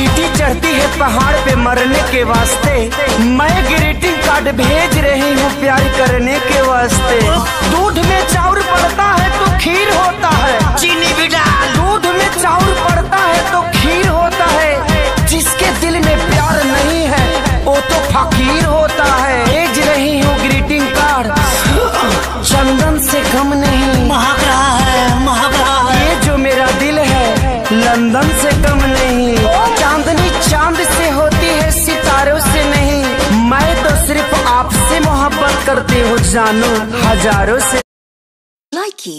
चीटी चढ़ती है पहाड़ पे मरने के वास्ते। मैं ग्रीटिंग कार्ड भेज रही हूँ प्यार करने के वास्ते। दूध में चाउर पड़ता है तो खीर होता है। चीनी भी डाल। दूध में चाउर पड़ता है तो खीर होता है। जिसके दिल में प्यार नहीं है वो तो फकीर होता है। भेज रही हूँ ग्रीटिंग कार्ड चंदन से कम नहीं। महक रहा है महक रहा है। ये जो मेरा दिल है लंदन से कम नहीं। सिर्फ़ आपसे मोहब्बत करती हूँ जानो हज़ारों से। Likey